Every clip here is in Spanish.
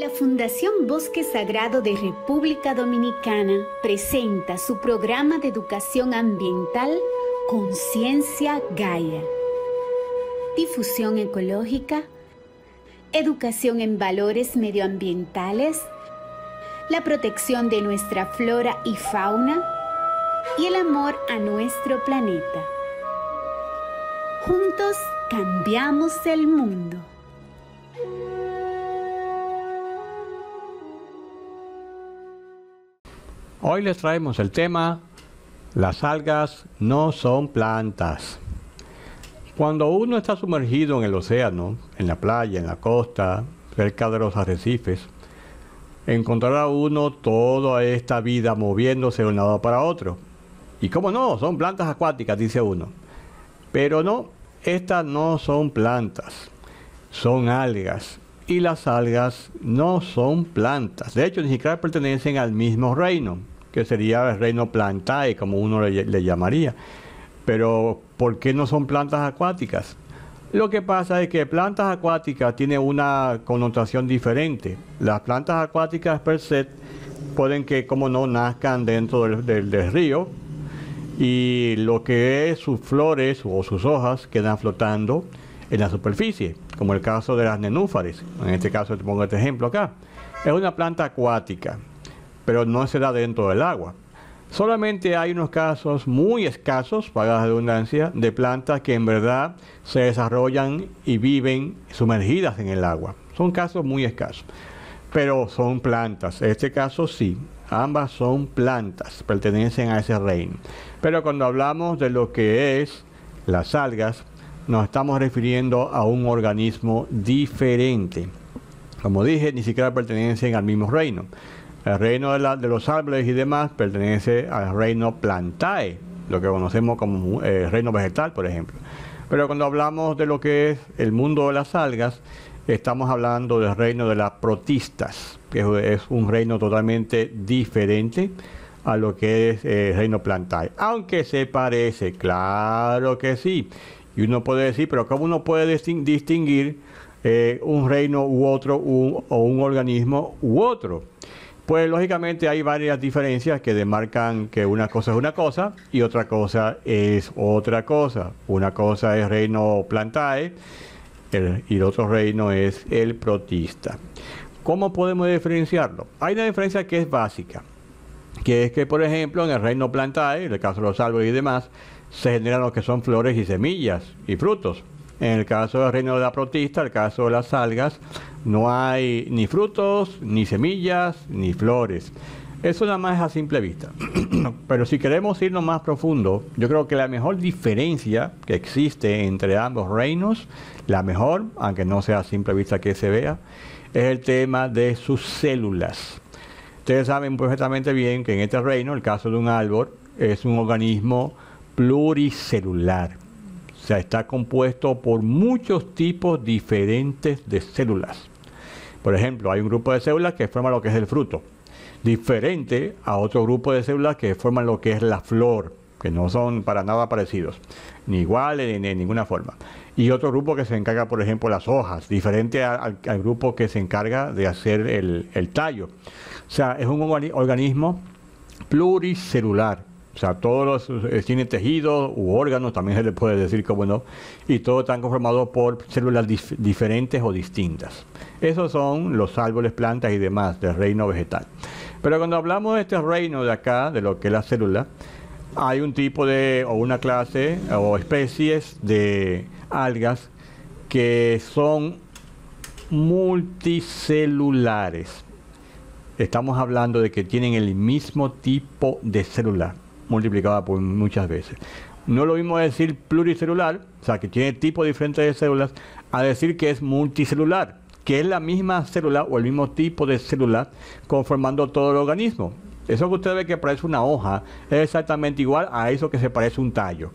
La Fundación Bosque Sagrado de República Dominicana presenta su programa de educación ambiental Conciencia Gaia. Difusión ecológica, educación en valores medioambientales, la protección de nuestra flora y fauna y el amor a nuestro planeta. Juntos cambiamos el mundo. Hoy les traemos el tema Las algas no son plantas. Cuando uno está sumergido en el océano, en la playa, en la costa, cerca de los arrecifes, encontrará uno toda esta vida moviéndose de un lado para otro. Y cómo no, son plantas acuáticas, dice uno. Pero no, estas no son plantas, son algas. Y las algas no son plantas. De hecho, ni siquiera pertenecen al mismo reino que sería el reino plantae, como uno le, llamaría. Pero, ¿por qué no son plantas acuáticas? Lo que pasa es que plantas acuáticas tienen una connotación diferente. Las plantas acuáticas per se pueden que, como no, nazcan dentro del, del, río y lo que es sus flores o sus hojas quedan flotando en la superficie, como el caso de las nenúfares. En este caso te pongo este ejemplo acá. Es una planta acuática pero no se da dentro del agua. Solamente hay unos casos muy escasos, para la redundancia, de plantas que en verdad se desarrollan y viven sumergidas en el agua. Son casos muy escasos, pero son plantas. En este caso sí, ambas son plantas, pertenecen a ese reino. Pero cuando hablamos de lo que es las algas, nos estamos refiriendo a un organismo diferente. Como dije, ni siquiera pertenecen al mismo reino. El reino de, los árboles y demás pertenece al reino plantae, lo que conocemos como eh, reino vegetal, por ejemplo. Pero cuando hablamos de lo que es el mundo de las algas, estamos hablando del reino de las protistas, que es un reino totalmente diferente a lo que es el reino plantae. Aunque se parece, claro que sí. Y uno puede decir, pero ¿cómo uno puede distinguir eh, un reino u otro o un organismo u otro? Pues lógicamente hay varias diferencias que demarcan que una cosa es una cosa y otra cosa es otra cosa. Una cosa es reino plantae y el otro reino es el protista. ¿Cómo podemos diferenciarlo? Hay una diferencia que es básica, que es que por ejemplo en el reino plantae, en el caso de los árboles y demás, se generan lo que son flores y semillas y frutos. En el caso del reino de la protista, el caso de las algas, no hay ni frutos, ni semillas, ni flores. Eso nada más es a simple vista. Pero si queremos irnos más profundo, yo creo que la mejor diferencia que existe entre ambos reinos, la mejor, aunque no sea a simple vista que se vea, es el tema de sus células. Ustedes saben perfectamente bien que en este reino, el caso de un árbol, es un organismo pluricelular sea, está compuesto por muchos tipos diferentes de células. Por ejemplo, hay un grupo de células que forman lo que es el fruto, diferente a otro grupo de células que forman lo que es la flor, que no son para nada parecidos, ni iguales ni de ninguna forma. Y otro grupo que se encarga, por ejemplo, las hojas, diferente al, grupo que se encarga de hacer el, el tallo. O sea, es un organismo pluricelular o sea, todos los tienen tejidos u órganos, también se le puede decir como no, y todos están conformados por células diferentes o distintas. Esos son los árboles, plantas y demás del reino vegetal. Pero cuando hablamos de este reino de acá, de lo que es la célula, hay un tipo de, o una clase, o especies de algas que son multicelulares. Estamos hablando de que tienen el mismo tipo de célula multiplicada por muchas veces. No lo mismo decir pluricelular, o sea, que tiene tipos diferentes de células, a decir que es multicelular, que es la misma célula o el mismo tipo de célula conformando todo el organismo. Eso que usted ve que parece una hoja es exactamente igual a eso que se parece un tallo.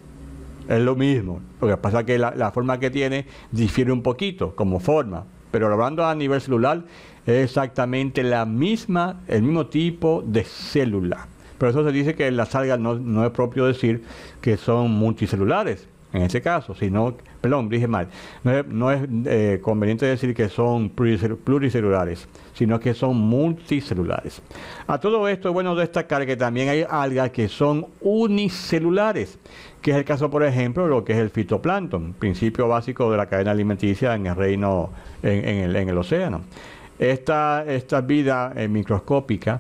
Es lo mismo. Lo que pasa es que la, la forma que tiene difiere un poquito como forma. Pero hablando a nivel celular, es exactamente la misma, el mismo tipo de célula. Pero eso se dice que las algas no, es propio decir que son multicelulares. en este caso, sino, perdón, dije mal, no es, eh, conveniente decir que son pluricelulares, sino que son multicelulares. A todo esto es bueno destacar que también hay algas que son unicelulares, que es el caso, por ejemplo, lo que es el fitoplancton, principio básico de la cadena alimenticia en el reino, en, el, océano. Esta, esta vida eh, microscópica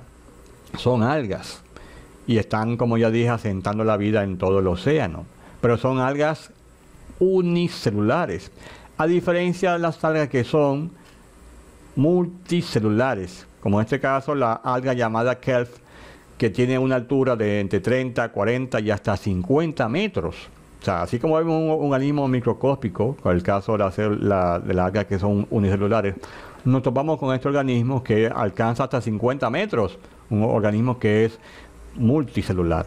son algas y están, como ya dije, asentando la vida en todo el océano. Pero son algas unicelulares, a diferencia de las algas que son multicelulares, como en este caso la alga llamada kelp, que tiene una altura de entre 30, 40 y hasta 50 metros. O sea, así como vemos un, organismo microscópico, con el caso de la, de las algas que son unicelulares, nos topamos con este organismo que alcanza hasta 50 metros, un organismo que es multicelular,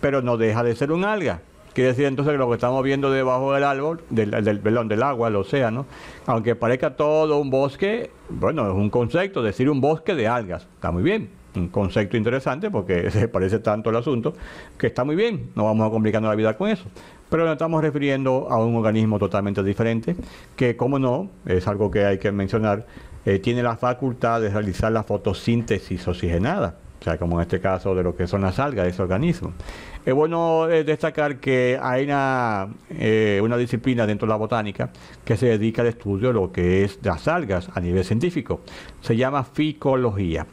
pero no deja de ser un alga. Quiere decir entonces que lo que estamos viendo debajo del árbol, del, del, del agua, el océano, aunque parezca todo un bosque, bueno, es un concepto, decir un bosque de algas, está muy bien, un concepto interesante porque se parece tanto el asunto, que está muy bien, no vamos a complicarnos la vida con eso. Pero nos estamos refiriendo a un organismo totalmente diferente, que como no, es algo que hay que mencionar, eh, tiene la facultad de realizar la fotosíntesis oxigenada o sea, como en este caso de lo que son las algas de ese organismo. Es bueno eh, destacar que hay una, eh, una disciplina dentro de la botánica que se dedica al estudio de lo que es las algas a nivel científico. Se llama ficología.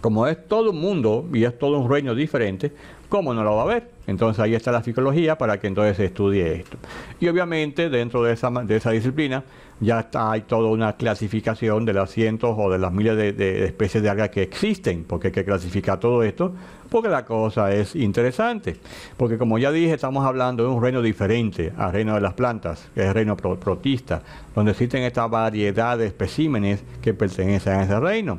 Como es todo un mundo y es todo un reino diferente, ¿cómo no lo va a ver? Entonces ahí está la ficología para que entonces se estudie esto. Y obviamente dentro de esa, de esa disciplina ya está, hay toda una clasificación de las cientos o de las miles de, especies de algas que existen, porque hay que clasificar todo esto, porque la cosa es interesante. Porque como ya dije, estamos hablando de un reino diferente al reino de las plantas, que es el reino protista, donde existen esta variedad de especímenes que pertenecen a ese reino.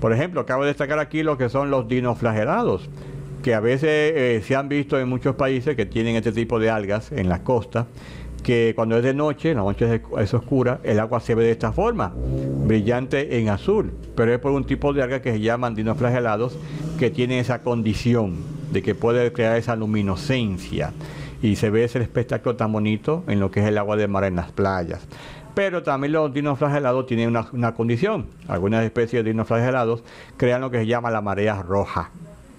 Por ejemplo, acabo de destacar aquí lo que son los dinoflagelados que a veces eh, se han visto en muchos países que tienen este tipo de algas en las costas que cuando es de noche, la noche es, oscura, el agua se ve de esta forma, brillante en azul, pero es por un tipo de alga que se llaman dinoflagelados que tiene esa condición de que puede crear esa luminoscencia y se ve ese espectáculo tan bonito en lo que es el agua de mar en las playas. Pero también los dinoflagelados tienen una, una condición. Algunas especies de dinoflagelados crean lo que se llama la marea roja.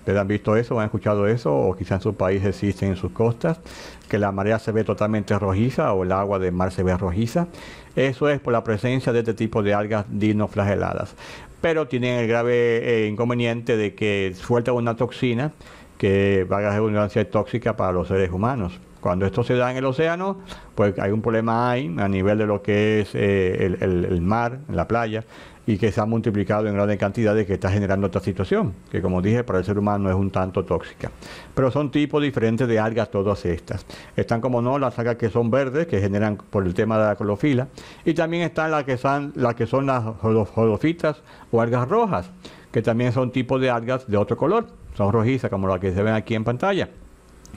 ¿Ustedes han visto eso? ¿Han escuchado eso? O quizá en su país existen en sus costas, que la marea se ve totalmente rojiza o el agua del mar se ve rojiza. Eso es por la presencia de este tipo de algas dinoflageladas. Pero tienen el grave eh, inconveniente de que suelta una toxina que va a una tóxica para los seres humanos. Cuando esto se da en el océano, pues hay un problema ahí a nivel de lo que es eh, el, mar, la playa, y que se ha multiplicado en grandes cantidades que está generando esta situación, que como dije, para el ser humano es un tanto tóxica. Pero son tipos diferentes de algas todas estas. Están como no las algas que son verdes, que generan por el tema de la clorofila, y también están las que son las, que son las o algas rojas, que también son tipos de algas de otro color, son rojizas como las que se ven aquí en pantalla.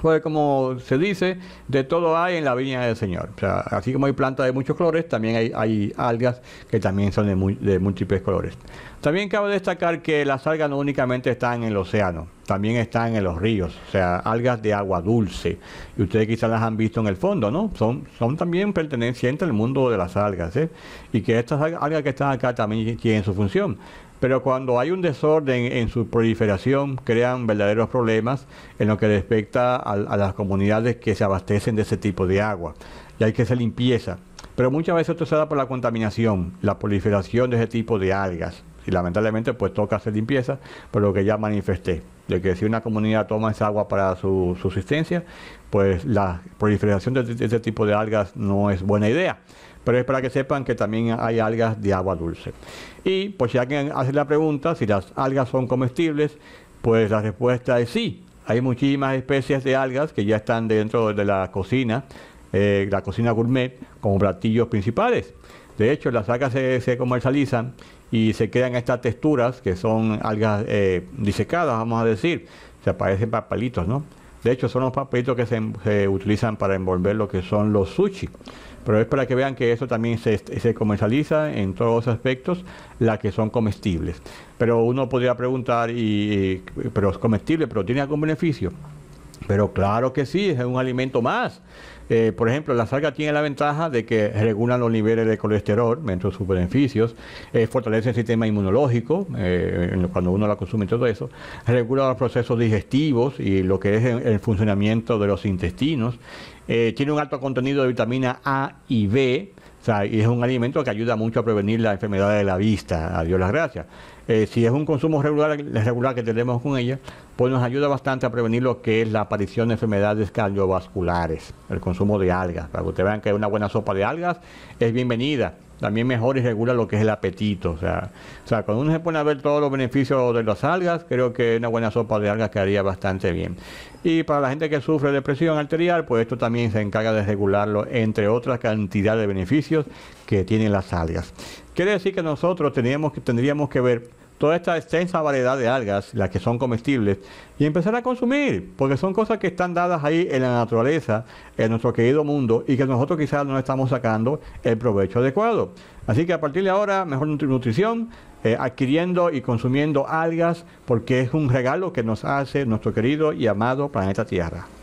Pues como se dice, de todo hay en la viña del Señor. O sea, así como hay plantas de muchos colores, también hay, algas que también son de, múltiples colores. También cabe destacar que las algas no únicamente están en el océano, también están en los ríos, o sea, algas de agua dulce. Y ustedes quizás las han visto en el fondo, ¿no? Son, también pertenecientes al mundo de las algas, ¿eh? Y que estas algas que están acá también tienen su función pero cuando hay un desorden en su proliferación crean verdaderos problemas en lo que respecta a, las comunidades que se abastecen de ese tipo de agua. Y hay que hacer limpieza. Pero muchas veces esto se da por la contaminación, la proliferación de ese tipo de algas. Y lamentablemente pues toca hacer limpieza, por lo que ya manifesté, de que si una comunidad toma esa agua para su subsistencia, pues la proliferación de, ese tipo de algas no es buena idea pero es para que sepan que también hay algas de agua dulce. Y pues si alguien hace la pregunta si las algas son comestibles, pues la respuesta es sí. Hay muchísimas especies de algas que ya están dentro de la cocina, eh, la cocina gourmet, como platillos principales. De hecho, las algas se, comercializan y se crean estas texturas que son algas eh, disecadas, vamos a decir. Se parecen papelitos, ¿no? De hecho, son los papelitos que se, utilizan para envolver lo que son los sushi. Pero es para que vean que eso también se, se comercializa en todos los aspectos, las que son comestibles. Pero uno podría preguntar, y, pero es comestible, pero ¿tiene algún beneficio? Pero claro que sí, es un alimento más. Eh, por ejemplo, la algas tiene la ventaja de que regulan los niveles de colesterol, entre sus beneficios, eh, fortalece el sistema inmunológico, eh, cuando uno la consume y todo eso, regula los procesos digestivos y lo que es el, funcionamiento de los intestinos, tiene un alto contenido de vitamina A y B, y es un alimento que ayuda mucho a prevenir la enfermedad de la vista, a Dios las gracias. Eh, si es un consumo regular, regular que tenemos con ella, pues nos ayuda bastante a prevenir lo que es la aparición de enfermedades cardiovasculares, el consumo de algas. Para que ustedes vean que una buena sopa de algas es bienvenida. También mejora y regula lo que es el apetito. O sea, o sea, cuando uno se pone a ver todos los beneficios de las algas, creo que una buena sopa de algas quedaría bastante bien. Y para la gente que sufre de presión arterial, pues esto también se encarga de regularlo, entre otras cantidades de beneficios que tienen las algas. Quiere decir que nosotros tendríamos que ver toda esta extensa variedad de algas, las que son comestibles, y empezar a consumir, porque son cosas que están dadas ahí en la naturaleza, en nuestro querido mundo, y que nosotros quizás no estamos sacando el provecho adecuado. Así que a partir de ahora, mejor nutrición, eh, adquiriendo y consumiendo algas, porque es un regalo que nos hace nuestro querido y amado planeta Tierra.